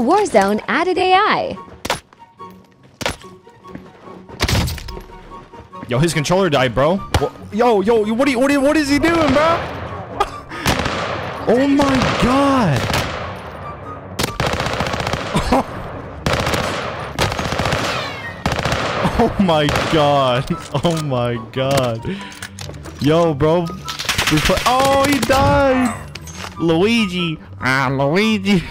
Warzone added AI. Yo, his controller died, bro. Yo, yo, what, are you, what, are you- what is he doing, bro? oh my god. Oh my god. Oh my god. Yo, bro. Oh, he died. Luigi. Ah, Luigi.